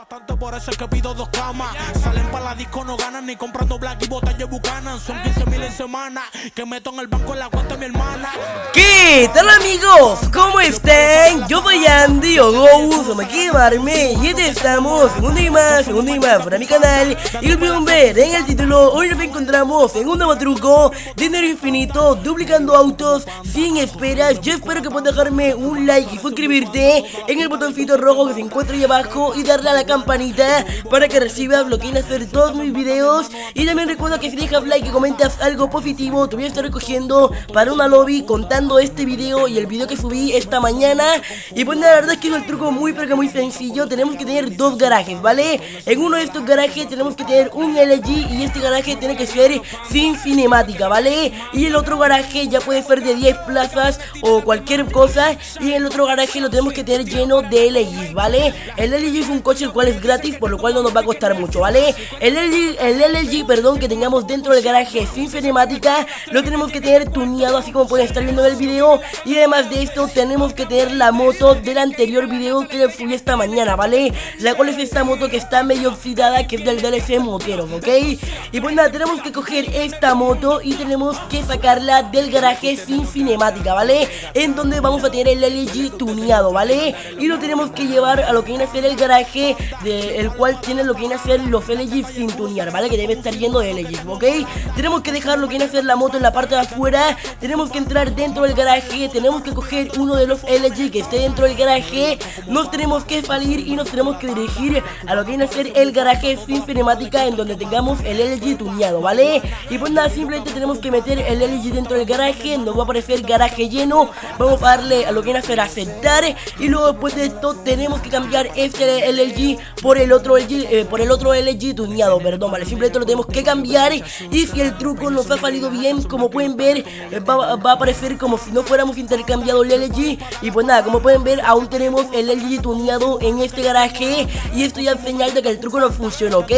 Bastante por eso es que pido dos camas. Salen para la disco, no ganan ni comprando black y de bucanan. Son 15 mil en semana que meto en el banco en la cuenta de mi hermana. ¿Qué tal amigos? ¿Cómo están? Yo soy Andy Ogous, me quemarme y este estamos en un día más, en un día más para mi canal Y pueden ver en el título, hoy nos encontramos en un nuevo truco Dinero infinito, duplicando autos sin esperas Yo espero que puedas dejarme un like y suscribirte en el botoncito rojo que se encuentra ahí abajo Y darle a la campanita para que recibas lo que viene a hacer todos mis videos Y también recuerda que si dejas like y comentas algo positivo Te voy a estar recogiendo para una lobby contando este video y el video que subí esta mañana Y pues la verdad es que es un truco muy pero que muy sencillo Tenemos que tener dos garajes, ¿vale? En uno de estos garajes tenemos que tener un LG y este garaje tiene que ser sin cinemática, ¿vale? Y el otro garaje ya puede ser de 10 plazas o cualquier cosa Y el otro garaje lo tenemos que tener lleno de LG, ¿vale? El LG es un coche el cual es gratis, por lo cual no nos va a costar mucho, ¿vale? El LG, el LG, perdón, que tengamos dentro del garaje sin cinemática Lo tenemos que tener tuneado así como pueden estar viendo en el video Y además de esto tenemos que tener la moto del anterior video que fui esta mañana, ¿vale? La cual es esta moto que está medio oxidada que es del DLC Moteros, ¿ok? Y pues nada, tenemos que coger esta moto y tenemos que sacarla del garaje sin cinemática, ¿vale? En donde vamos a tener el LG tuneado, ¿vale? Y lo tenemos que llevar a lo que viene a ser el garaje de, el cual tiene lo que viene a ser los LG sin tunear, ¿vale? Que debe estar yendo de LG, ¿ok? Tenemos que dejar lo que viene a ser la moto en la parte de afuera Tenemos que entrar dentro del garaje Tenemos que coger uno de los LG que esté dentro del garaje Nos tenemos que salir y nos tenemos que dirigir a lo que viene a ser el garaje sin cinemática En donde tengamos el LG tuneado, ¿vale? Y pues nada, simplemente tenemos que meter el LG dentro del garaje Nos va a aparecer garaje lleno Vamos a darle a lo que viene a ser aceptar Y luego después de esto tenemos que cambiar este LG por el otro LG, eh, por el otro LG tuneado, perdón, ¿vale? Simplemente lo tenemos que cambiar Y si el truco nos ha salido bien, como pueden ver eh, va, a aparecer como si no fuéramos intercambiado el LG Y pues nada, como pueden ver aún tenemos el LG tuneado en este garaje Y esto ya es señal de que el truco no funciona, ¿ok?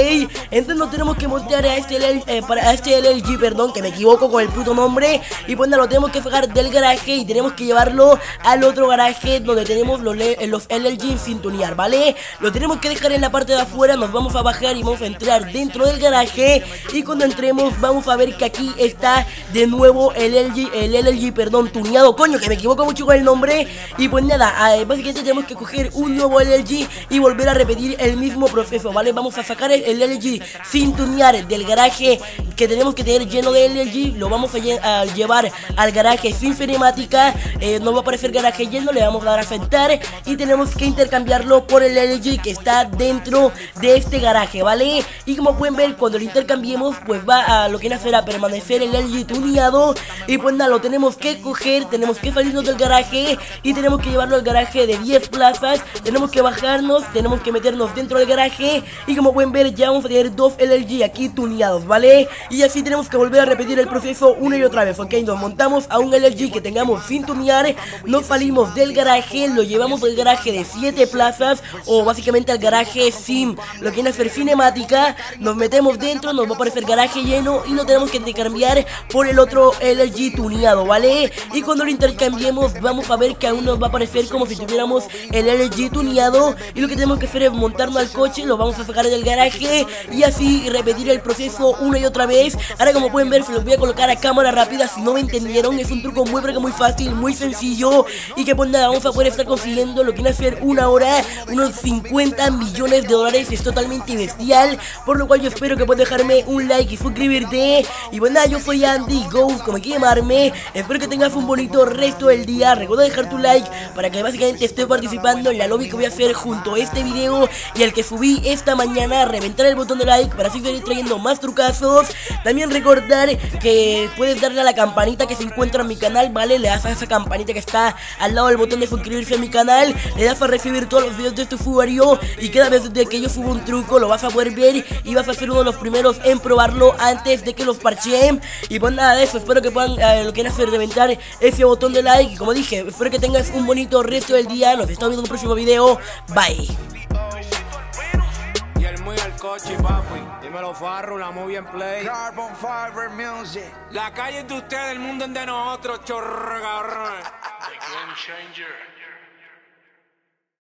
Entonces nos tenemos que montar a este, eh, para, este LG, perdón, que me equivoco con el puto nombre Y pues nada, lo tenemos que sacar del garaje y tenemos que llevarlo al otro garaje donde tenemos los, los LG sin tunear, ¿vale? Lo tenemos que dejar en la parte de afuera, nos vamos a bajar y vamos a entrar dentro del garaje. Y cuando entremos vamos a ver que aquí está de nuevo el LG, el LG, perdón, tuneado, coño, que me equivoco mucho con el nombre. Y pues nada, eh, básicamente tenemos que coger un nuevo LG y volver a repetir el mismo proceso, ¿vale? Vamos a sacar el, LG sin tunear del garaje que tenemos que tener lleno de LG Lo vamos a, llevar al garaje sin cinemática. Eh, Nos va a aparecer garaje lleno, le vamos a dar a aceptar Y tenemos que intercambiarlo por el LG que está dentro de este garaje, ¿vale? Y como pueden ver, cuando lo intercambiemos, pues va a lo que hacer a permanecer el LG tuneado Y pues nada, lo tenemos que coger, tenemos que salirnos del garaje Y tenemos que llevarlo al garaje de 10 plazas Tenemos que bajarnos, tenemos que meternos dentro del garaje Y como pueden ver, ya vamos a tener dos LG aquí tuneados, ¿vale? Y así tenemos que volver a repetir el proceso una y otra vez, ¿ok? Nos montamos a un LG que tengamos sin tunear Nos salimos del garaje, lo llevamos al garaje de 7 plazas O básicamente al garaje sin lo que viene a ser cinemática Nos metemos dentro, nos va a aparecer garaje lleno Y lo tenemos que intercambiar por el otro LG tuneado, ¿vale? Y cuando lo intercambiemos vamos a ver que aún nos va a aparecer como si tuviéramos el LG tuneado. Y lo que tenemos que hacer es montarnos al coche, lo vamos a sacar del garaje Y así repetir el proceso una y otra vez. Ahora como pueden ver se los voy a colocar a cámara rápida si no me entendieron. Es un truco muy pero muy fácil, muy sencillo. Y que pues nada, vamos a poder estar consiguiendo lo que viene a ser una hora Unos 50 millones de dólares, es totalmente bestial Por lo cual yo espero que puedas dejarme un like y suscribirte. Y bueno, yo soy Andy Ghost, como quiere llamarme. Espero que tengas un bonito resto del día. Recuerda dejar tu like para que básicamente esté participando en la lobby que voy a hacer junto a este video Y el que subí esta mañana, reventar el botón de like para así seguir trayendo más trucazos. También recordar que puedes darle a la campanita que se encuentra en mi canal, ¿vale? Le das a esa campanita que está al lado del botón de suscribirse a mi canal. Le das a recibir todos los videos de este usuario Y cada vez que yo subo un truco lo vas a poder ver Y vas a ser uno de los primeros en probarlo antes de que los parcheen Y pues nada de eso, espero que puedan eh, lo que hacer reventar ese botón de like Y como dije, espero que tengas un bonito resto del día Nos estamos viendo en un próximo video, bye coche, papi. Dímelo, Farro, la movie en play. Carbon Fiber Music. La calle es de ustedes, el mundo es de nosotros, chorro, The Game Changer.